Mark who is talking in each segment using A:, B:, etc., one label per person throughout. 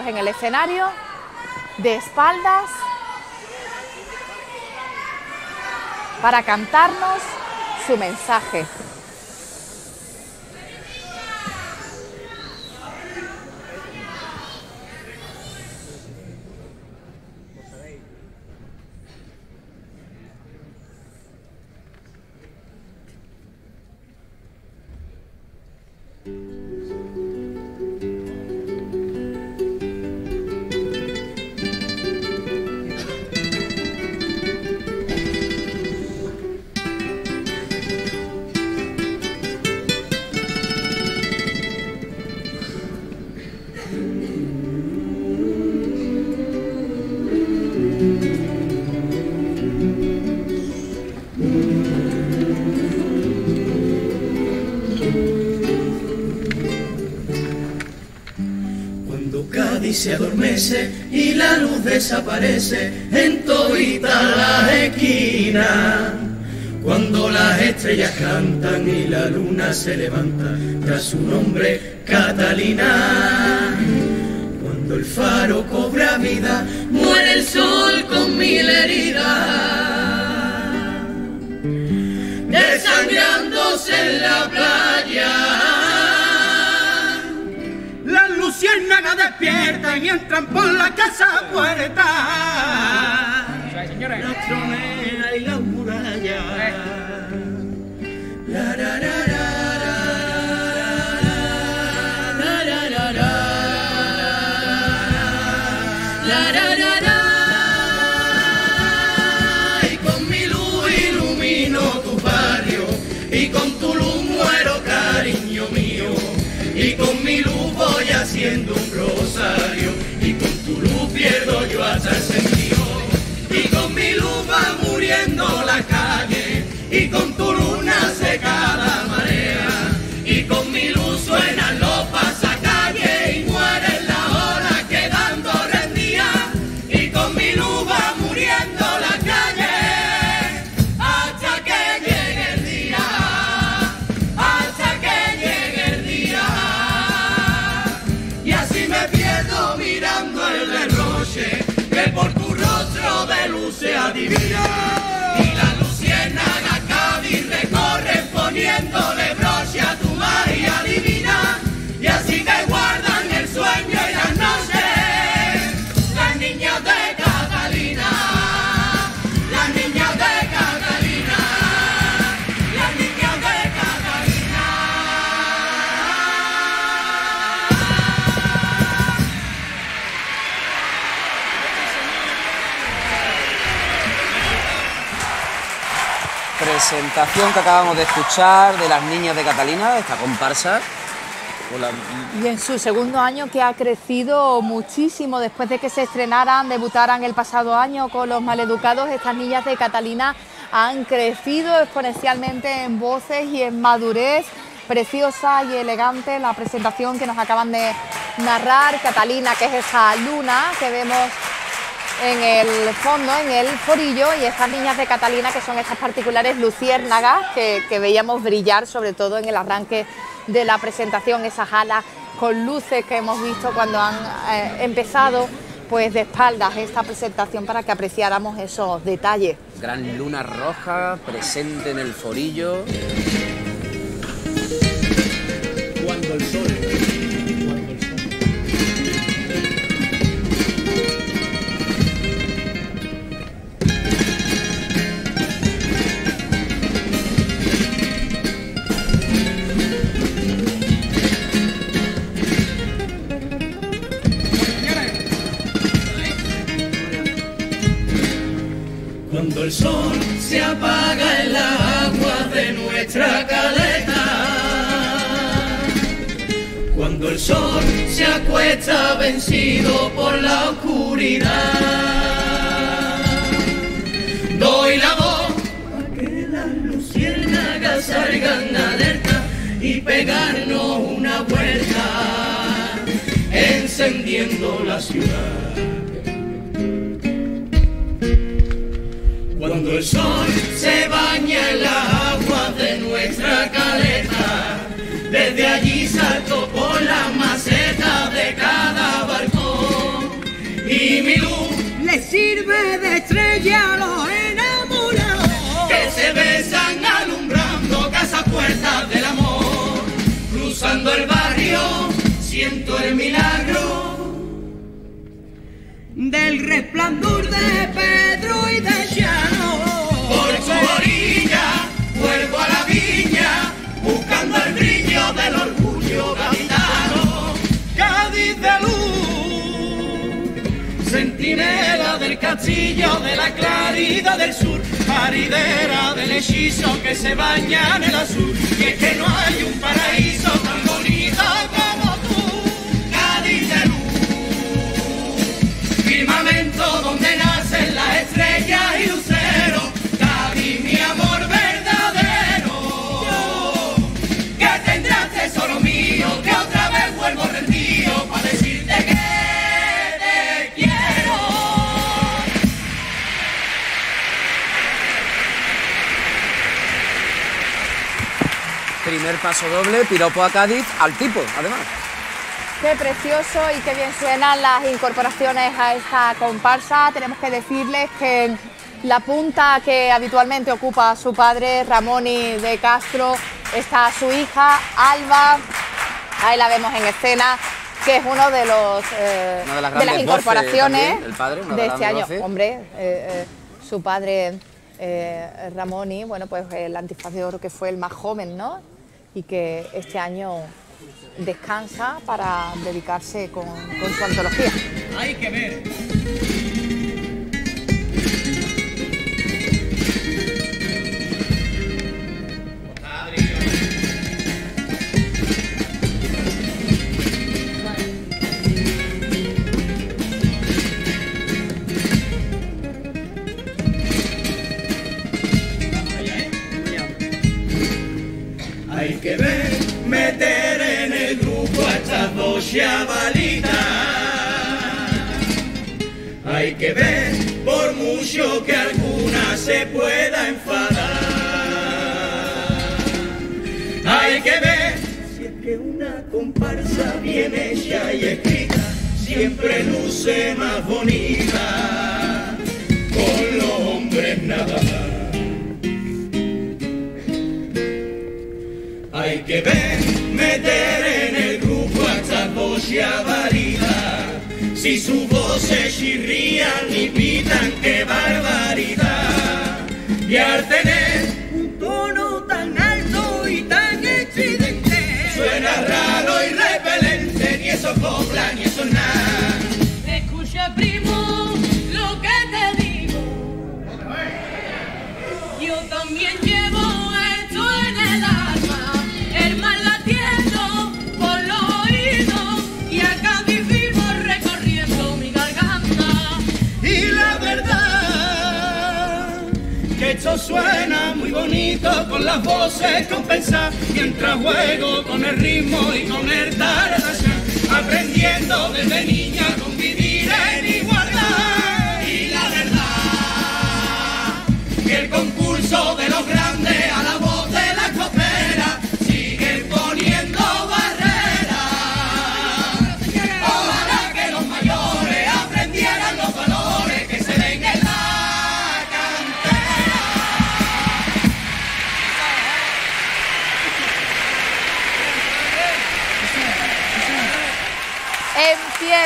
A: en el escenario, de espaldas, para cantarnos su mensaje.
B: Se adormece y la luz desaparece en todita la esquina. Cuando las estrellas cantan y la luna se levanta tras su nombre Catalina. Cuando el faro cobra vida, muere el sol con mil heridas. Desangrándose en la playa. Luciérnagas despiertan y entran por la casa puerta. Haciendo un rosario Que
C: acabamos de escuchar de las niñas de Catalina, esta comparsa.
A: Y en su segundo año que ha crecido muchísimo después de que se estrenaran, debutaran el pasado año con los maleducados, estas niñas de Catalina han crecido exponencialmente en voces y en madurez. Preciosa y elegante la presentación que nos acaban de narrar Catalina, que es esa luna que vemos en el fondo, en el forillo, y estas niñas de Catalina, que son estas particulares luciérnagas que, que veíamos brillar, sobre todo en el arranque de la presentación, esas alas con luces que hemos visto cuando han eh, empezado pues de espaldas esta presentación para que apreciáramos esos detalles.
C: Gran luna roja presente en el forillo.
B: Cuando el sol, vencido por la oscuridad. Doy la voz para que las luciérnagas salgan alerta y pegarnos una vuelta encendiendo la ciudad. Cuando el sol de estrella los enamorados que se besan alumbrando casas puertas del amor. Cruzando el barrio, siento el milagro del resplandor de Pedro y de del castillo de la claridad del sur, paridera del hechizo que se baña en el azul. Y es que no hay un paraíso tan bonito
C: Primer paso doble, piropo a Cádiz, al tipo, además.
A: Qué precioso y qué bien suenan las incorporaciones a esta comparsa. Tenemos que decirles que la punta que habitualmente ocupa su padre, Ramoni de Castro, está su hija, Alba. Ahí la vemos en escena, que es uno de los eh,
C: Una de las
A: incorporaciones
C: voces también, el padre, una de
A: este año.
C: voces.
A: Hombre, eh, eh, su padre Ramoni, bueno, pues el oro que fue el más joven, ¿no? Y que este año descansa para dedicarse con, su antología.
B: Hay que ver. Hay que ver, meter en el grupo a estas dos chavalitas. Hay que ver, por mucho que alguna se pueda enfadar. Hay que ver, si es que una comparsa bien hecha y escrita siempre luce más bonita con los hombres nada más. Que ver, meter en el grupo a estas dos chavalitas. Si su voz se chirrían y pitan, qué barbaridad. Y al tener un tono tan alto y tan estridente, suena raro y repelente, ni eso cobra, ni eso suena muy bonito con las voces compensadas, mientras juego con el ritmo y con el tarasha, aprendiendo desde niña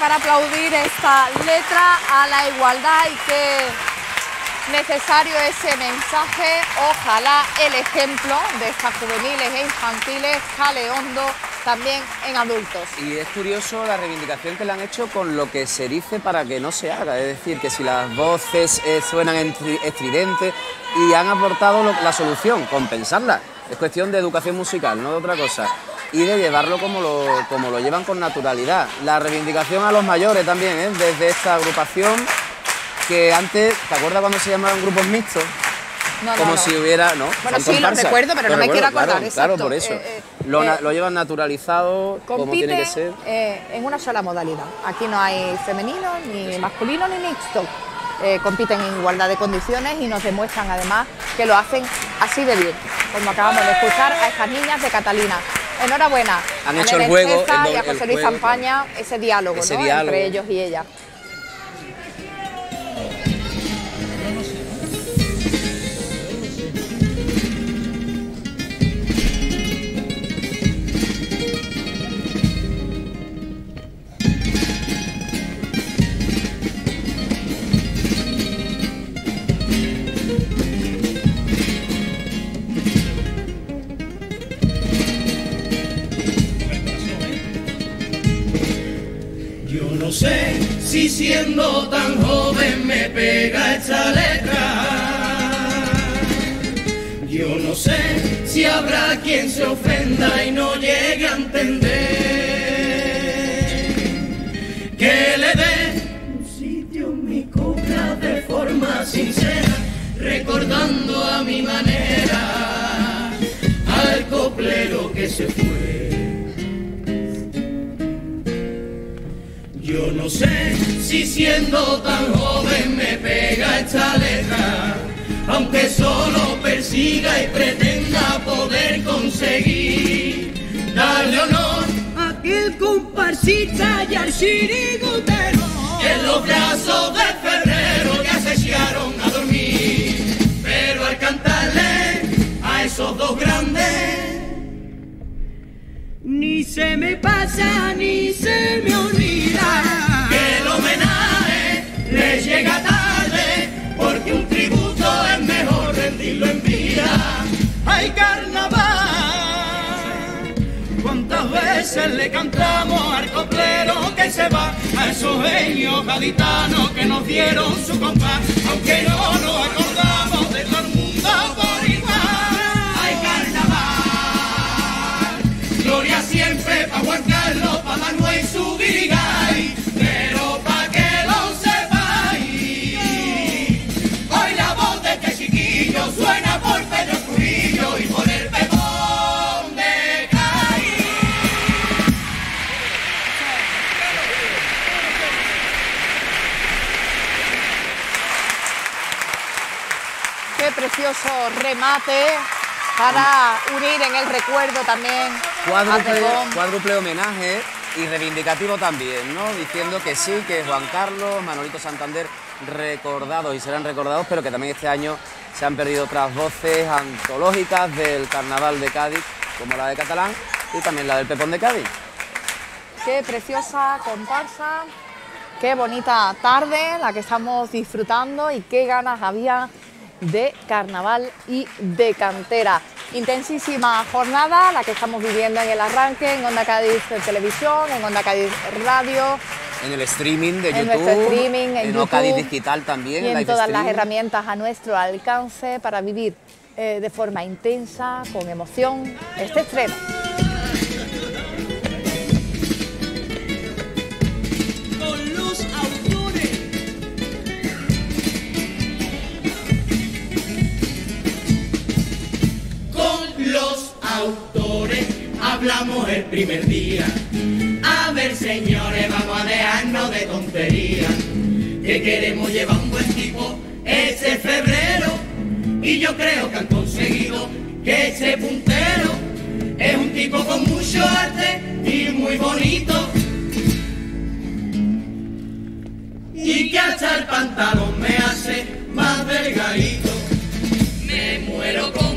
A: para aplaudir esta letra a la igualdad y que necesario ese mensaje. Ojalá el ejemplo de estas juveniles e infantiles cale hondo también en adultos.
C: Y es curioso la reivindicación que le han hecho con lo que se dice para que no se haga. Es decir, que si las voces eh, suenan estri- estridentes y han aportado la solución, compensarla. Es cuestión de educación musical, no de otra cosa. Y de llevarlo como lo, como lo llevan con naturalidad. La reivindicación a los mayores también, ¿eh? desde esta agrupación que antes, ¿te acuerdas cuando se llamaban grupos mixtos?
A: No,
C: como
A: no.
C: si hubiera, ¿no?
A: Bueno, sí, lo
C: comparsas.
A: recuerdo, pero
C: Lo
A: no me quiero acordar,
C: Claro, claro, por eso.
A: Eh, eh,
C: lo,
A: eh,
C: lo llevan naturalizado como tiene que ser.
A: en una sola modalidad. Aquí no hay femenino, ni masculino, ni mixto. Compiten en igualdad de condiciones y nos demuestran además que lo hacen así de bien, como acabamos de escuchar a estas niñas de Catalina. Enhorabuena.
C: Han
A: a
C: hecho el juego, el
A: y a José Luis
C: juego,
A: Zampaña ese diálogo,
C: Ese
A: ¿no?
C: diálogo.
A: entre ellos y ella.
B: Si siendo tan joven me pega esta letra. Yo no sé si habrá quien se ofenda y no llegue a entender que le dé un sitio en mi copla de forma sincera, recordando a mi manera sé si siendo tan joven me pega esta letra, aunque solo persiga y pretenda poder conseguir darle honor a aquel comparsita y al chirigotero que en los brazos de febrero ya se echaron a dormir. Pero al cantarle a esos dos grandes ni se me pasa ni se me olvida homenaje le llega tarde porque un tributo es mejor rendirlo en vida. ¡Ay, carnaval! ¿Cuántas veces le cantamos al coplero que se va a esos genios gaditanos que nos dieron su compás? Aunque no nos acordamos de todo el mundo por igual. ¡Ay, carnaval! Gloria siempre
A: precioso remate para unir en el recuerdo también a
C: Cuádruple,
A: Pepón.
C: cuádruple homenaje y reivindicativo también, ¿no? Diciendo que sí, que Juan Carlos, Manolito Santander recordados y serán recordados, pero que también este año se han perdido otras voces antológicas del Carnaval de Cádiz, como la de Catalán y también la del Pepón de Cádiz.
A: Qué preciosa comparsa, qué bonita tarde la que estamos disfrutando y qué ganas había de carnaval y de cantera. Intensísima jornada la que estamos viviendo en el arranque, en Onda Cádiz Televisión, en Onda Cádiz Radio
C: En el streaming de
A: En
C: YouTube,
A: nuestro streaming, en
C: en
A: YouTube,
C: Cádiz Digital también,
A: y en todas las herramientas a nuestro alcance para vivir eh, de forma intensa, con emoción, este estreno.
B: Hablamos el primer día. A ver, señores, vamos a dejarnos de tonterías. Que queremos llevar un buen tipo ese febrero. Y yo creo que han conseguido que ese puntero es un tipo con mucho arte y muy bonito. y que hasta el pantalón me hace más delgadito. Me muero con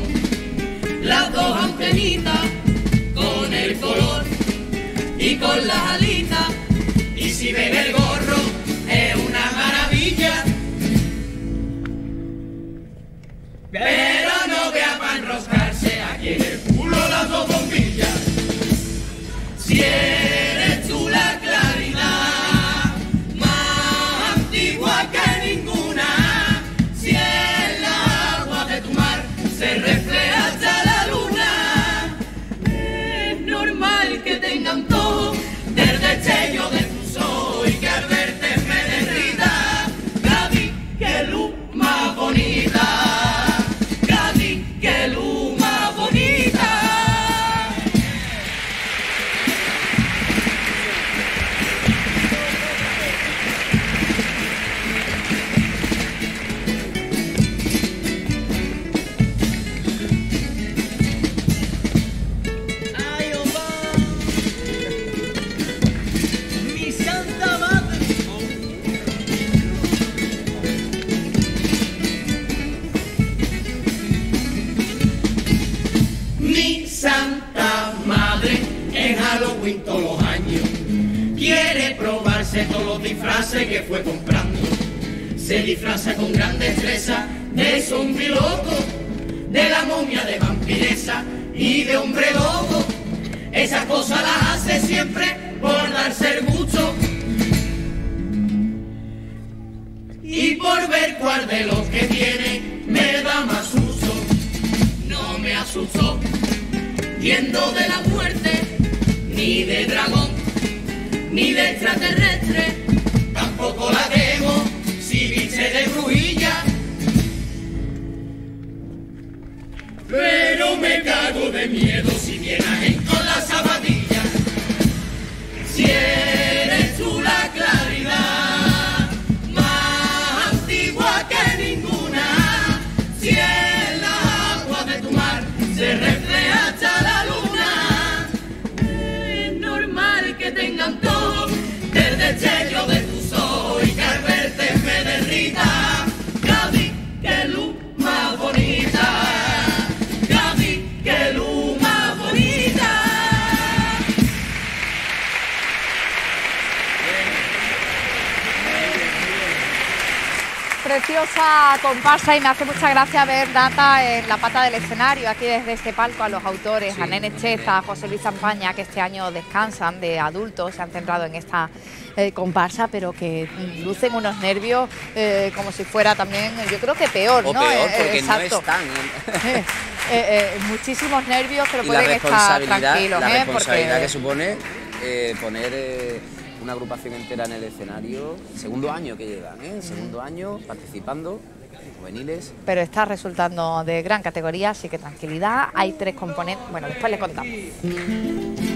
B: las dos antenitas, y con las alitas. Y si ven el gorro, Halloween todos los años quiere probarse todos los disfraces que fue comprando. Se disfraza con gran destreza de zombie loco, de la momia de vampiresa y de hombre lobo. Esas cosas las hace siempre por darse el gusto. por ver cuál de los que tiene me da más uso. No me asustó yendo de la muerte, ni de dragón, ni de extraterrestre. Tampoco la temo si viste de brujilla. Pero me cago de miedo
A: Preciosa comparsa y me hace mucha gracia ver Data en la pata del escenario, aquí desde este palco a los autores, a Nene Cheza, a José Luis Zampaña, que este año descansan de adultos, se han centrado en esta eh, comparsa, pero que lucen unos nervios eh, como si fuera también, yo creo que peor,
C: O
A: ¿no?
C: peor,
A: Eh,
C: porque no
A: exacto.
C: están.
A: Eh, eh, muchísimos nervios, pero pueden estar tranquilos,
C: la responsabilidad
A: Porque
C: que supone poner una agrupación entera en el escenario, segundo año que llevan, ¿eh? segundo año participando, juveniles.
A: pero está resultando de gran categoría, así que tranquilidad. Hay tres componentes. Bueno, después les contamos.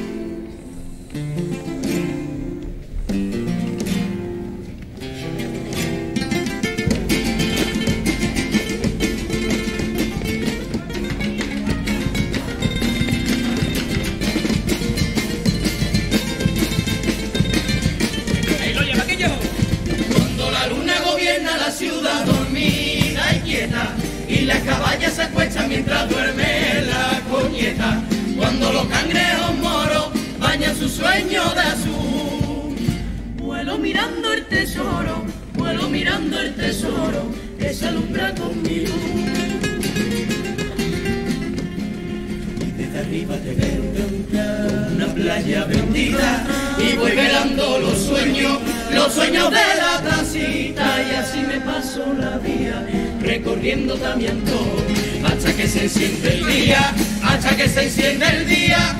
B: Ciudad dormida y quieta y las caballas se acuestan mientras duerme la coñeta. Cuando los cangrejos moros bañan su sueño de azul. Vuelo mirando el tesoro, vuelo mirando el tesoro que se alumbra con mi luz. Y desde arriba te veo cantar una playa bendita y voy velando los sueños, los sueños de la placita y así me paso la vida recorriendo también todo. Hasta que se enciende el día, hasta que se enciende el día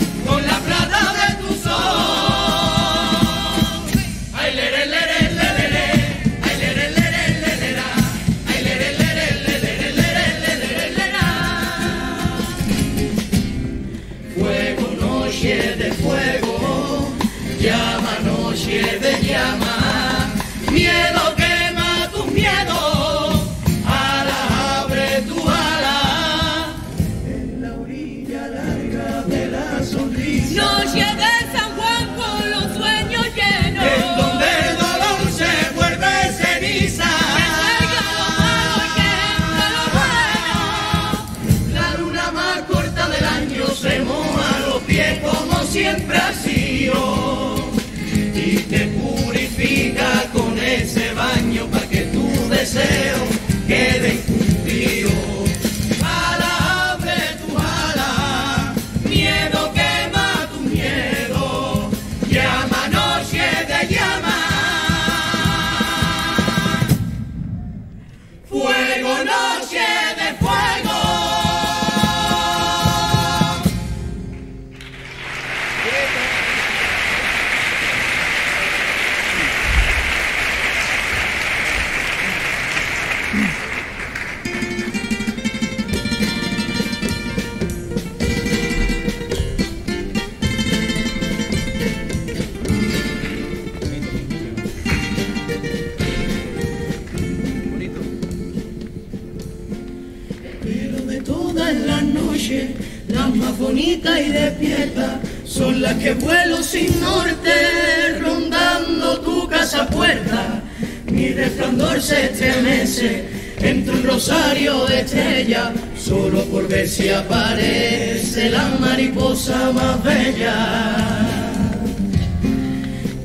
B: las más bonitas y despiertas son las que vuelo sin norte, rondando tu casa puerta. Mi resplandor se estremece entre un rosario de estrellas, solo por ver si aparece la mariposa más bella.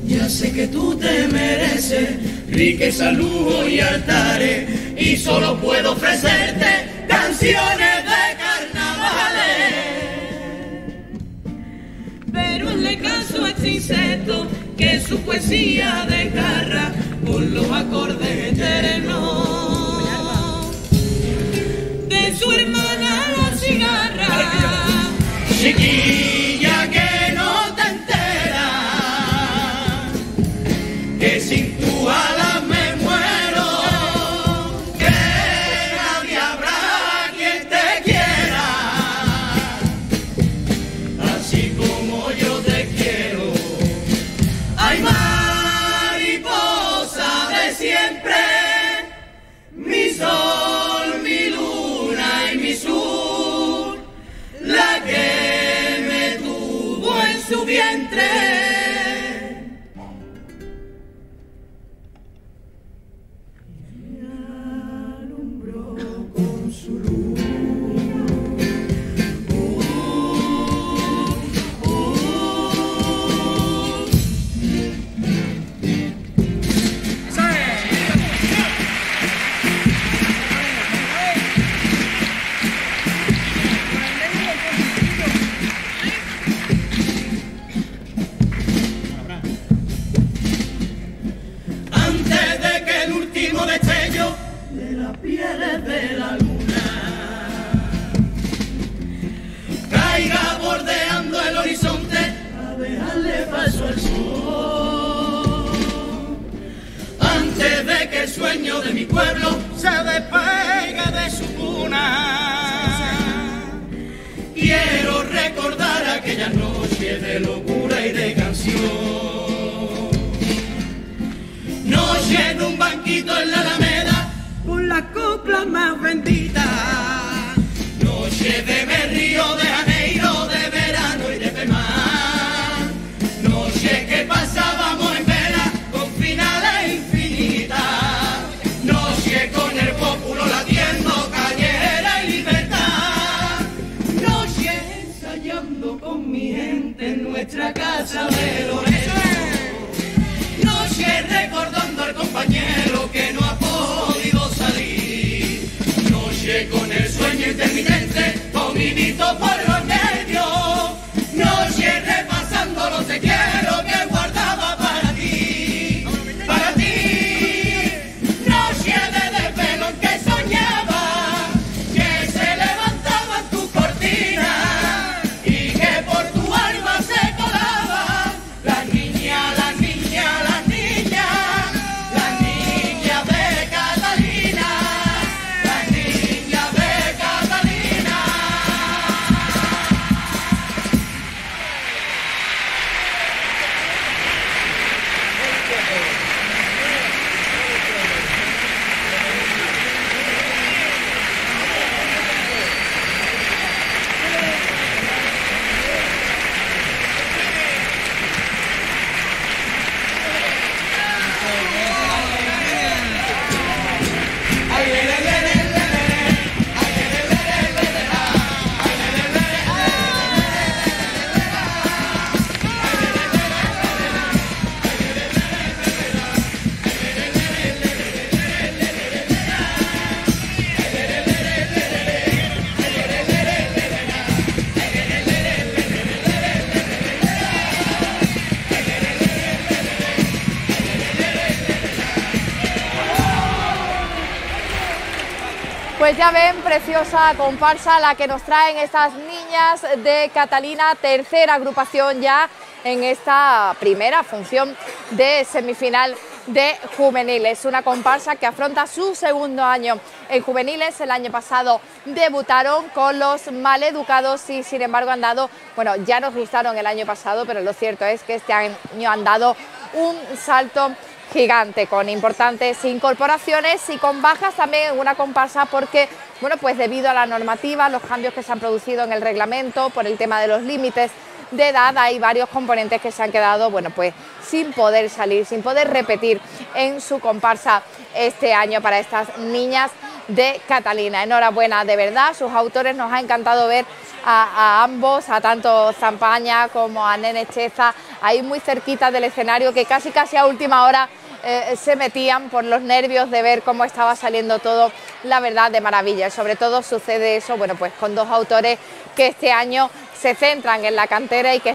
B: Ya sé que tú te mereces riqueza, lujo y altares y solo puedo ofrecerte canciones
D: insecto que su poesía desgarra con los acordes eternos
B: de su hermana la cigarra. Chiquita. Noche en un banquito en la Alameda con la copla más bendita. Noche de ver Río de Janeiro, de verano y de Pemar. Noche que pasábamos en vela con finales infinitas. Noche con el pópulo latiendo, callera y libertad. Noche ensayando con mi gente en nuestra casa de Loreto. Noche recordando compañero que no ha podido salir. Noche con el sueño intermitente, comidito por los
A: ya ven, preciosa comparsa la que nos traen estas niñas de Catalina, tercera agrupación ya en esta primera función de semifinal de juveniles. Una comparsa que afronta su segundo año en juveniles. El año pasado debutaron con los maleducados y sin embargo han dado, bueno, ya nos gustaron el año pasado, pero lo cierto es que este año han dado un salto gigante con importantes incorporaciones y con bajas también en una comparsa porque bueno pues debido a la normativa los cambios que se han producido en el reglamento por el tema de los límites de edad hay varios componentes que se han quedado bueno pues sin poder salir sin poder repetir en su comparsa este año para estas niñas de Catalina. Enhorabuena de verdad sus autores nos ha encantado ver a, a ambos a tanto Zampaña como a Nene Cheza ahí muy cerquita del escenario que casi casi a última hora eh, se metían por los nervios de ver cómo estaba saliendo todo, la verdad, de maravilla. Sobre todo sucede eso, bueno, pues con dos autores que este año se centran en la cantera y que